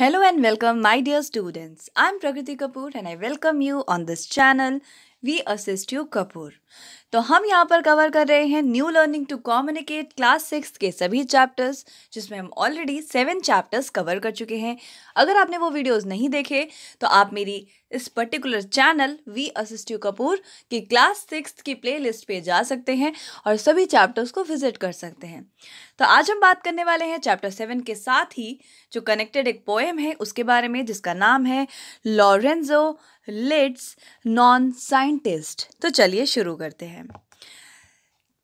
Hello and welcome, my dear students. I'm Prakriti Kapoor and I welcome you on this channel. We assist you Kapoor. तो हम यहाँ पर cover कर रहे हैं new learning to communicate class six के सभी चैप्टर्स जिसमें हम ऑलरेडी सेवन चैप्टर्स कवर कर चुके हैं अगर आपने वो वीडियोस नहीं देखे तो आप मेरी इस particular channel we assist you Kapoor की क्लास सिक्स की प्लेलिस्ट पे जा सकते हैं और सभी चैप्टर्स को विज़िट कर सकते हैं तो आज हम बात करने वाले हैं चैप्टर सेवन के साथ ही जो कनेक्टेड एक पोएम है, उसके बारे में, जिसका नाम है लॉरेंजो लिट्स नॉन साइंटिस्ट। तो चलिए शुरू करते हैं।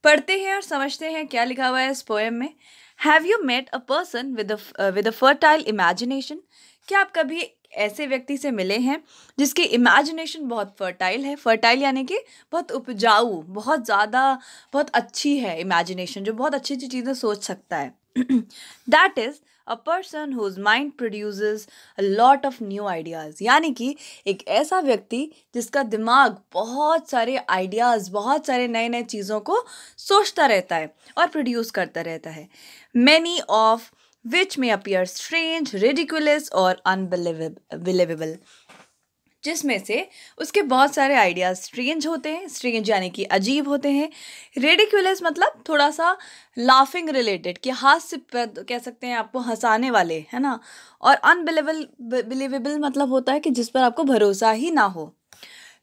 पढ़ते हैं और समझते हैं क्या लिखा हुआ है इस पोएम में। Have you met a person with with a fertile imagination क्या आप कभी ऐसे व्यक्ति से मिले हैं जिसकी इमेजिनेशन बहुत फर्टाइल है? फर्टाइल यानी कि बहुत उपजाऊ, बहुत ज़्यादा, बहुत अच्छी है इमेजिनेशन जो बहुत अच्छी अच्छी चीज़ें सोच सकता है। That is a person whose mind produces a lot of new ideas यानी कि एक ऐसा व्यक्ति जिसका दिमाग बहुत सारे आइडियाज़ बहुत सारे नए नए चीज़ों को सोचता रहता है और प्रोड्यूस करता रहता है। मैनी ऑफ़ विच में अपियर स्ट्रेंज रेडिकुलस और अनबिलीवेबल जिसमें से उसके बहुत सारे आइडियाज़ स्ट्रेंज होते हैं, स्ट्रेंज यानी कि अजीब होते हैं। रेडिकुलस मतलब थोड़ा सा लाफिंग रिलेटेड कि से कह सकते हैं आपको हंसाने वाले, है ना? और अनबिलेबल बिलीवेबल मतलब होता है कि जिस पर आपको भरोसा ही ना हो।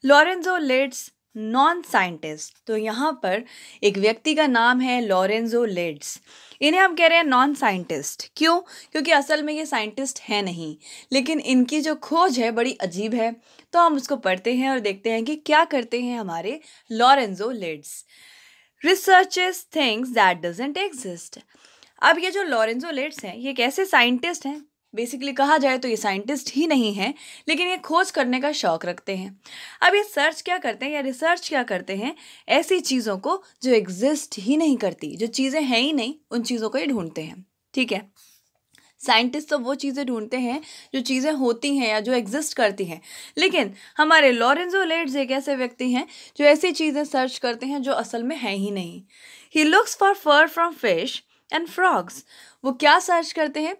लॉरेंजो लेट्स नॉन साइंटिस्ट तो यहाँ पर एक व्यक्ति का नाम है लॉरेंजो लेड्स। इन्हें हम कह रहे हैं नॉन साइंटिस्ट क्यों? क्योंकि असल में ये साइंटिस्ट है नहीं। लेकिन इनकी जो खोज है बड़ी अजीब है। तो हम उसको पढ़ते हैं और देखते हैं कि क्या करते हैं हमारे Lorenzo Leeds. Researches things that doesn't exist अब ये जो लॉरेंजो लेड्स हैं, ये कैसे साइंटिस्ट हैं? बेसिकली कहा जाए तो ये साइंटिस्ट ही नहीं है, लेकिन ये खोज करने का शौक रखते हैं। अब ये सर्च क्या करते हैं या रिसर्च क्या करते हैं, ऐसी चीज़ों को जो एग्जिस्ट ही नहीं करती, जो चीज़ें हैं ही नहीं, उन चीज़ों को ही ढूंढते हैं। ठीक है? साइंटिस्ट तो वो चीज़ें ढूंढते हैं जो चीज़ें होती हैं या जो एग्जिस्ट करती हैं। लेकिन हमारे लॉरेंजो लेट्स एक ऐसे व्यक्ति हैं जो ऐसी चीज़ें सर्च करते हैं जो असल में हैं ही नहीं। He looks for fur from fish and frogs वो क्या सर्च करते हैं?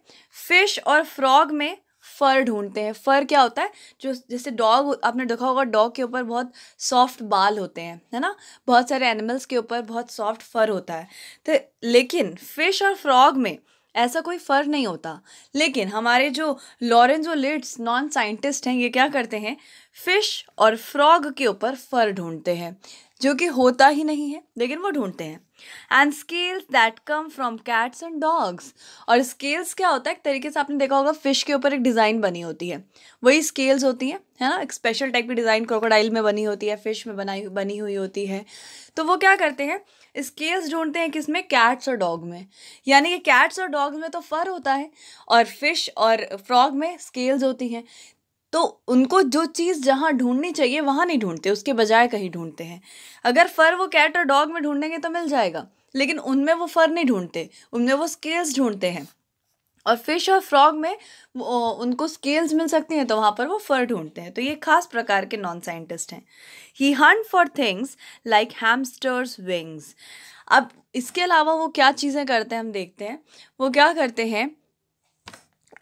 फ़िश और फ्रॉग में फर ढूंढते हैं। फर क्या होता है? जो जैसे डॉग आपने देखा होगा डॉग के ऊपर बहुत सॉफ्ट बाल होते हैं, है ना? बहुत सारे एनिमल्स के ऊपर बहुत सॉफ्ट फर होता है। तो लेकिन फ़िश और फ्रॉग में ऐसा कोई फ़र्क नहीं होता। लेकिन हमारे जो लॉरेंजो लिट्स नॉन साइंटिस्ट हैं, ये क्या करते हैं? फ़िश और फ्रॉग के ऊपर फ़र ढूंढते हैं, जो कि होता ही नहीं है, लेकिन वो ढूंढते हैं। And scales that come from cats and dogs और स्केल्स क्या होता है? एक तरीके से आपने देखा होगा फ़िश के ऊपर एक डिज़ाइन बनी होती है। वही स्केल्स होती हैं, है ना? एक स्पेशल टाइप की डिज़ाइन क्रोकोडाइल में बनी होती है फ़िश में बनाई, बनी हुई होती है। तो वो क्या करते हैं? स्केल्स ढूंढते हैं किसमें? कैट्स और डॉग में। यानी कि कैट्स और डॉग्स में तो फर होता है और फ़िश और फ्रॉग में स्केल्स होती हैं। तो उनको जो चीज़ जहाँ ढूंढनी चाहिए, वहाँ नहीं ढूंढते, उसके बजाय कहीं ढूंढते हैं। अगर फ़र वो कैट और डॉग में ढूंढेंगे तो मिल जाएगा, लेकिन उनमें वो फ़र नहीं ढूंढते, उनमें वो स्केल्स ढूंढते हैं। और फ़िश और फ्रॉग में वो, उनको स्केल्स मिल सकती हैं तो वहाँ पर वो फर ढूंढते हैं। तो ये खास प्रकार के नॉन साइंटिस्ट हैं। He hunt for things like hamsters wings अब इसके अलावा वो क्या चीज़ें करते हैं, हम देखते हैं। वो क्या करते हैं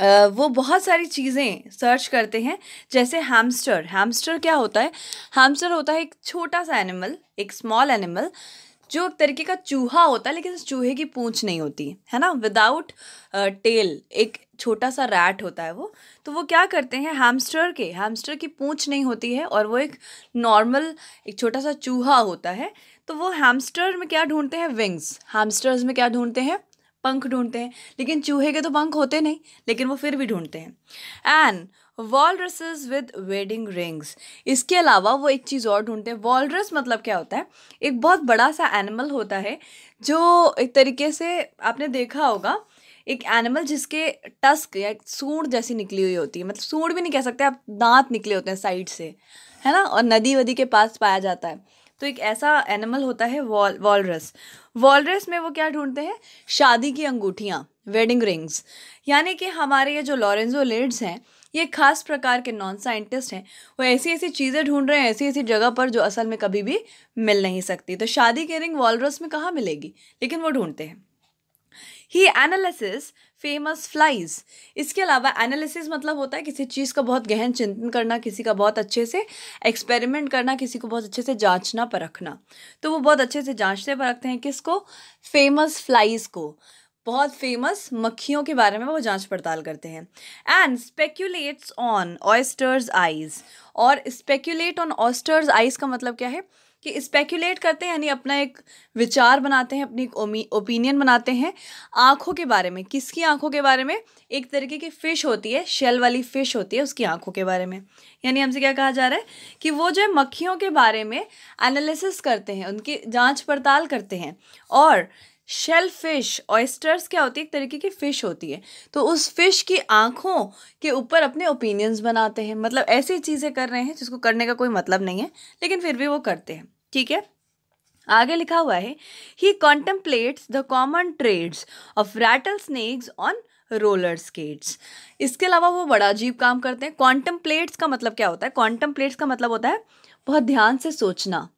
वो बहुत सारी चीज़ें सर्च करते हैं, जैसे हैमस्टर हैमस्टर क्या होता है? हैमस्टर होता है एक छोटा सा एनिमल एक स्मॉल एनिमल जो एक तरीके का चूहा होता है, लेकिन उस चूहे की पूंछ नहीं होती, है ना? विदाउट टेल एक छोटा सा रैट होता है वो। तो वो क्या करते हैं? हैमस्टर के हैमस्टर की पूंछ नहीं होती है और वो एक नॉर्मल एक छोटा सा चूहा होता है। तो वो हैमस्टर में क्या ढूंढते हैं? विंग्स हैमस्टर्स में क्या ढूंढते हैं? पंख ढूंढते हैं। लेकिन चूहे के तो पंख होते नहीं, लेकिन वो फिर भी ढूंढते हैं। And walruses with wedding rings इसके अलावा वो एक चीज़ और ढूंढते हैं। वॉलरस मतलब क्या होता है? एक बहुत बड़ा सा एनिमल होता है, जो एक तरीके से आपने देखा होगा, एक एनिमल जिसके टस्क या सूढ़ जैसी निकली हुई होती है। मतलब सूढ़ भी नहीं कह सकते, आप दांत निकले होते हैं साइड से, है ना? और नदी वदी के पास पाया जाता है। तो एक ऐसा एनिमल होता है वॉल वॉलरस वॉलरस में वो क्या ढूंढते हैं? शादी की अंगूठियाँ वेडिंग रिंग्स यानी कि हमारे ये जो लॉरेंजो लेड्स हैं, ये खास प्रकार के नॉन साइंटिस्ट हैं, वो ऐसी ऐसी चीज़ें ढूंढ रहे हैं, ऐसी ऐसी जगह पर जो असल में कभी भी मिल नहीं सकती. तो शादी की रिंग वॉलरस में कहाँ मिलेगी? लेकिन वो ढूंढते हैं। He analysis famous flies. इसके अलावा एनालिसिस मतलब होता है किसी चीज़ का बहुत गहन चिंतन करना, किसी का बहुत अच्छे से एक्सपेरिमेंट करना, किसी को बहुत अच्छे से जांचना, परखना। तो वो बहुत अच्छे से जांचते परखते हैं किसको? फ़ेमस फ्लाइज को। बहुत फ़ेमस मक्खियों के बारे में वो जाँच पड़ताल करते हैं। And speculates on oysters eyes और स्पेक्यूलेट ऑन ऑयस्टर्स आइज़ का मतलब क्या है? कि स्पेक्यूलेट करते हैं, यानी अपना एक विचार बनाते हैं, अपनी एक ओपिनियन बनाते हैं आँखों के बारे में। किसकी आँखों के बारे में? एक तरीके की फ़िश होती है शेल वाली फ़िश होती है उसकी आँखों के बारे में। यानी हमसे क्या कहा जा रहा है कि वो जो है मक्खियों के बारे में एनालिसिस करते हैं, उनकी जाँच पड़ताल करते हैं और शेल फ़िश ऑयस्टर्स क्या होती है? एक तरीके की फ़िश होती है। तो उस फ़िश की आँखों के ऊपर अपने ओपिनियंस बनाते हैं। मतलब ऐसी चीज़ें कर रहे हैं जिसको करने का कोई मतलब नहीं है, लेकिन फिर भी वो करते हैं। ठीक है? आगे लिखा हुआ है he contemplates the common traits of rattlesnakes on roller skates इसके अलावा वो बड़ा अजीब काम करते हैं। क्वांटम प्लेट्स का मतलब क्या होता है? क्वांटम प्लेट्स का मतलब होता है, बहुत ध्यान से सोचना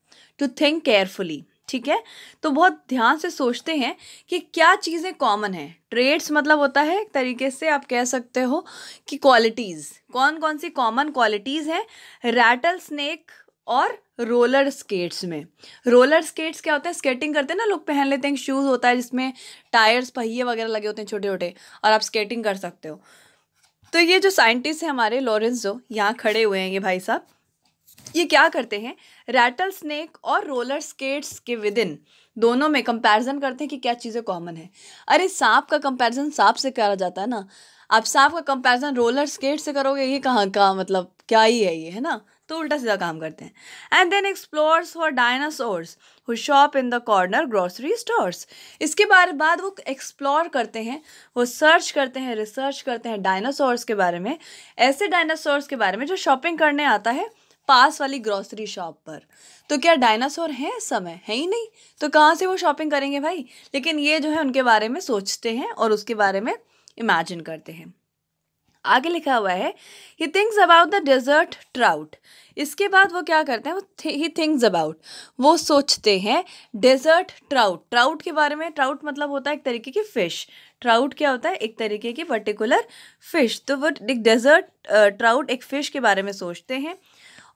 टू थिंक केयरफुली ठीक है? तो बहुत ध्यान से सोचते हैं कि क्या चीज़ें कॉमन हैं। ट्रेड्स मतलब होता है, एक तरीके से आप कह सकते हो कि क्वालिटीज़ कौन कौन सी कॉमन क्वालिटीज़ हैं? रैटल स्नेक और रोलर स्केट्स में। रोलर स्केट्स क्या होता है? स्केटिंग करते हैं ना लोग, पहन लेते हैं शूज़ होता है जिसमें टायर्स पहिए वगैरह लगे होते हैं छोटे छोटे और आप स्केटिंग कर सकते हो। तो ये जो साइंटिस्ट हैं हमारे लॉरेंस जो, यहाँ खड़े हुए हैं ये भाई साहब, ये क्या करते हैं? रैटल स्नेक और रोलर स्केट्स के विद इन दोनों में कंपैरिजन करते हैं कि क्या चीज़ें कॉमन है। अरे, सांप का कंपैरिजन सांप से करा जाता है ना। आप सांप का कंपैरिजन रोलर स्केट से करोगे, ये कहाँ का मतलब क्या ही है ये, है ना? तो उल्टा सीधा काम करते हैं। And then explores for dinosaurs who shop in the corner grocery stores इसके बारे, बाद वो एक्सप्लोर करते हैं, वो सर्च करते हैं रिसर्च करते हैं डायनासोर्स के बारे में। ऐसे डायनासोर्स के बारे में जो शॉपिंग करने आता है, पास वाली ग्रॉसरी शॉप पर। तो क्या डायनासोर हैं समय? है ही नहीं। तो कहाँ से वो शॉपिंग करेंगे भाई? लेकिन ये जो है उनके बारे में सोचते हैं और उसके बारे में इमेजिन करते हैं। आगे लिखा हुआ है he thinks about the desert trout इसके बाद वो क्या करते हैं? वो ही थिंक्स अबाउट वो सोचते हैं डेजर्ट ट्राउट ट्राउट के बारे में ट्राउट मतलब होता है एक तरीके की फ़िश ट्राउट क्या होता है? एक तरीके की पर्टिकुलर फ़िश तो वो एक डेजर्ट ट्राउट एक फ़िश के बारे में सोचते हैं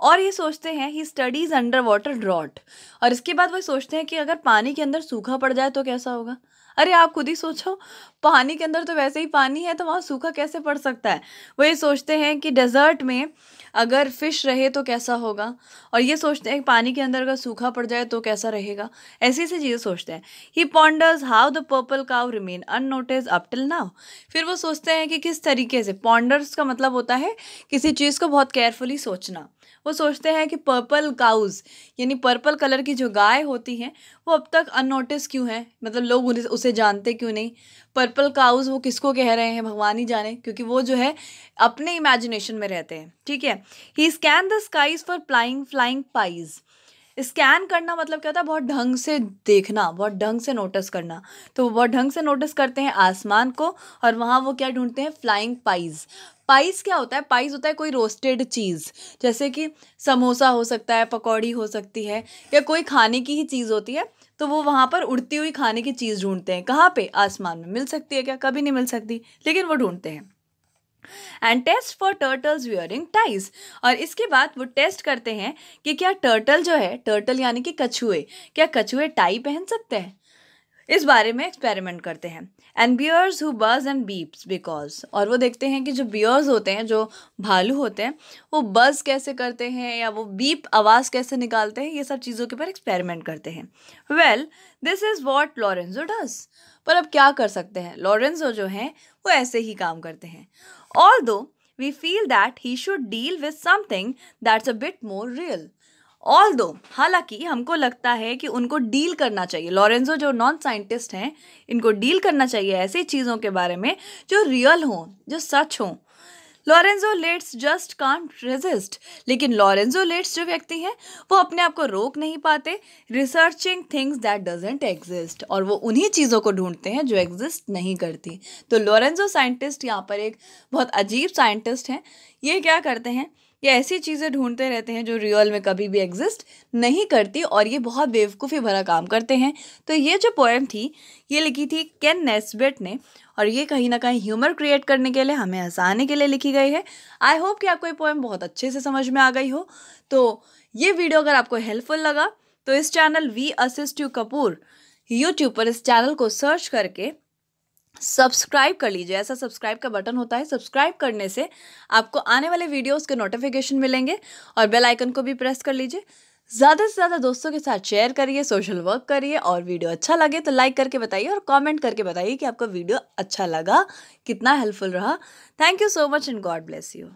और ये सोचते हैं he studies under water drought और इसके बाद वो सोचते हैं कि अगर पानी के अंदर सूखा पड़ जाए तो कैसा होगा? अरे, आप खुद ही सोचो। पानी के अंदर तो वैसे ही पानी है तो वहाँ सूखा कैसे पड़ सकता है? वो ये सोचते हैं कि डेजर्ट में अगर फ़िश रहे तो कैसा होगा? और ये सोचते हैं पानी के अंदर अगर सूखा पड़ जाए तो कैसा रहेगा? ऐसी ऐसी चीज़ें सोचते हैं। He ponders how the purple cow remain unnoticed up till now फिर वो सोचते हैं कि किस तरीके से। पॉन्डर्स का मतलब होता है किसी चीज़ को बहुत केयरफुली सोचना। वो सोचते हैं कि पर्पल काउज यानी पर्पल कलर की जो गाय होती हैं, वो अब तक अननोटिस क्यों है? मतलब लोग उसे जानते क्यों नहीं? पर्पल काउज वो किसको कह रहे हैं? भगवान ही जाने, क्योंकि वो जो है अपने इमेजिनेशन में रहते हैं, ठीक है? He scan the skies for flying flying pies scan करना मतलब क्या होता है? बहुत ढंग से देखना, बहुत ढंग से नोटिस करना। तो बहुत ढंग से नोटिस करते हैं आसमान को, और वहाँ वो क्या ढूंढते हैं? फ्लाइंग पाइज पाइस क्या होता है? पाइस होता है कोई रोस्टेड चीज़ जैसे कि समोसा हो सकता है, पकौड़ी हो सकती है, या कोई खाने की ही चीज़ होती है तो वो वहाँ पर उड़ती हुई खाने की चीज़ ढूंढते हैं। कहाँ पे? आसमान में। मिल सकती है क्या? कभी नहीं मिल सकती, लेकिन वो ढूंढते हैं। And test for turtles wearing ties और इसके बाद वो टेस्ट करते हैं कि क्या टर्टल जो है टर्टल यानी कि कछुए, क्या कछुए टाई पहन सकते हैं? इस बारे में एक्सपेरिमेंट करते हैं। And bears who buzz and beeps because और वो देखते हैं कि जो बियर्स होते हैं, जो भालू होते हैं, वो बज कैसे करते हैं या वो बीप आवाज़ कैसे निकालते हैं, ये सब चीज़ों के ऊपर एक्सपेरिमेंट करते हैं। Well this is what Lorenzo does पर अब क्या कर सकते हैं? लॉरेंजो जो हैं, वो ऐसे ही काम करते हैं। Although we feel that he should deal with something that's a bit more real although हालाँकि हमको लगता है कि उनको डील करना चाहिए। लॉरेंजो जो नॉन साइंटिस्ट हैं, इनको डील करना चाहिए ऐसी चीज़ों के बारे में जो रियल हों, जो सच हों। Lorenzo lets just can't resist लेकिन लॉरेंजो लेट्स जो व्यक्ति हैं, वो अपने आप को रोक नहीं पाते। Researching things that doesn't exist और वो उन्हीं चीज़ों को ढूंढते हैं जो एग्जिस्ट नहीं करती। तो लॉरेंजो साइंटिस्ट यहाँ पर एक बहुत अजीब साइंटिस्ट हैं। ये क्या करते हैं? ये ऐसी चीज़ें ढूंढते रहते हैं जो रियल में कभी भी एग्जिस्ट नहीं करती और ये बहुत बेवकूफ़ी भरा काम करते हैं। तो ये जो पोएम थी, ये लिखी थी केन नेस्बेट ने और ये कहीं ना कहीं ह्यूमर क्रिएट करने के लिए, हमें हंसाने के लिए लिखी गई है। आई होप कि आपको ये पोएम बहुत अच्छे से समझ में आ गई हो। तो ये वीडियो अगर आपको हेल्पफुल लगा तो इस channel we assist you Kapoor YouTube पर इस चैनल को सर्च करके सब्सक्राइब कर लीजिए। ऐसा सब्सक्राइब का बटन होता है, सब्सक्राइब करने से आपको आने वाले वीडियोस के नोटिफिकेशन मिलेंगे और बेल आइकन को भी प्रेस कर लीजिए। ज़्यादा से ज़्यादा दोस्तों के साथ शेयर करिए, सोशल वर्क करिए और वीडियो अच्छा लगे तो लाइक करके बताइए और कमेंट करके बताइए कि आपका वीडियो अच्छा लगा, कितना हेल्पफुल रहा। Thank you so much and God bless you.